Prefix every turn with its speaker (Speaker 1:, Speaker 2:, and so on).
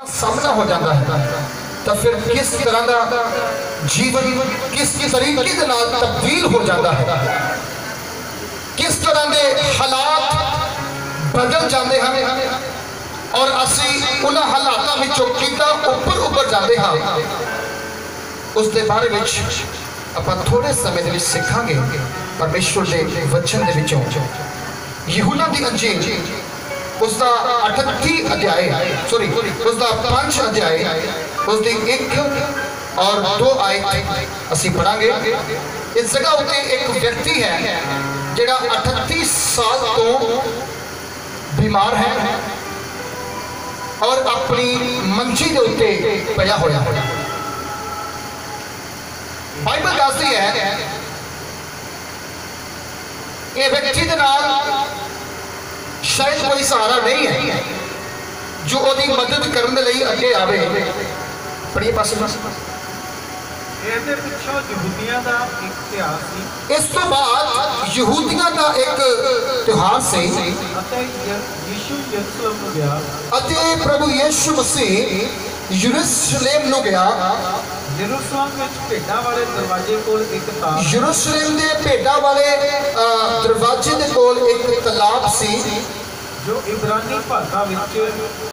Speaker 1: ਸਾਹਮਣਾ ਹੋ ਜਾਂਦਾ ਹੈ ਤਾਂ ਫਿਰ ਕਿਸ ਤਰ੍ਹਾਂ ਦਾ ਜੀਵਨ ਕਿਸ ਤਰੀਕੇ ਦੇ ਨਾਲ ਤਬਦੀਲ ਹੋ ਜਾਂਦਾ ਹੈ ਕਿਸ ਤਰ੍ਹਾਂ ਦੇ ਹਾਲਾਤ ਬਦਲ ਜਾਂਦੇ ਹਨ ਔਰ ਅਸੀਂ ਉਹਨਾਂ ਹਾਲਾਤਾਂ ਵਿੱਚੋਂ ਕਿੱਦਾਂ ਉੱਪਰ ਉੱਪਰ ਜਾਂਦੇ ਹਾਂ ਉਸ ਦੇ ਬਾਰੇ ਵਿੱਚ ਆਪਾਂ ਥੋੜੇ ਸਮੇਂ ਦੇ ਵਿੱਚ ਸਿੱਖਾਂਗੇ ਪਰਮੇਸ਼ਵਰ ਦੇ ਵਚਨ ਦੇ ਵਿੱਚੋਂ ਯਹੂਨਾ ਦੀ ਅੰਜੀਲ ਉਸ ਦਾ 38 ਅਧਿਆਇ ਸੌਰੀ ਉਸ ਦਾ 5 ਅਧਿਆਇ ਉਸ ਦੀ 1 ਔਰ 2 ਆਇਤ ਅਸੀਂ ਪੜਾਂਗੇ ਇਸ ਜਗ੍ਹਾ ਉੱਤੇ ਇੱਕ ਵਿਅਕਤੀ ਹੈ ਜਿਹੜਾ 38 ਸਾਲ ਤੋਂ ਬਿਮਾਰ ਹੈ ਔਰ ਆਪਣੀ ਮੰਜੀ ਦੇ ਉੱਤੇ ਪਿਆ ਹੋਇਆ ਹੈ ਬਾਈਬਲ ਦੱਸਦੀ ਹੈ ਇਹ ਵਿਅਕਤੀ ਦੇ ਨਾਲ ਸ਼ਾਇਦ ਕੋਈ ਸਹਾਰਾ ਨਹੀਂ ਹੈ ਜੋ ਉਹਦੀ ਮਦਦ ਕਰਨ ਦੇ ਲਈ ਅੱਗੇ ਆਵੇ। ਪੜੀਏ ਪਾਸੇ
Speaker 2: ਇਹਦੇ ਪਿੱਛੋਂ ਯਹੂਦੀਆਂ ਦਾ ਇੱਕ ਇਤਿਹਾਸ ਸੀ।
Speaker 1: ਇਸ ਤੋਂ ਬਾਅਦ ਯਹੂਦੀਆਂ ਦਾ ਇੱਕ ਤਿਉਹਾਰ ਸੀ।
Speaker 2: ਅਤੇ य- ਯੀਸ਼ੂ ਯਰੂਸ਼ਲਮ ਨੂੰ ਗਿਆ।
Speaker 1: ਅਤੇ ਪ੍ਰਭੂ ਯੀਸ਼ੂ ਮਸੀਹ ਯਰੂਸ਼ਲਮ ਨੂੰ ਗਿਆ।
Speaker 2: ਯਰੂਸ਼ਲਮ ਵਿੱਚ ਭੇਡਾਂ ਵਾਲੇ ਦਰਵਾਜ਼ੇ ਕੋਲ ਇੱਕ ਤਾਰ
Speaker 1: ਯਰੂਸ਼ਲਮ ਦੇ ਭੇਡਾਂ ਵਾਲੇ ਦਰਵਾਜ਼ੇ ਦੇ ਕੋਲ ਇੱਕ ਤਲਾਬ ਸੀ।
Speaker 2: ਜੋ ਇਬਰਾਨੀ ਭਾਸ਼ਾ ਵਿੱਚ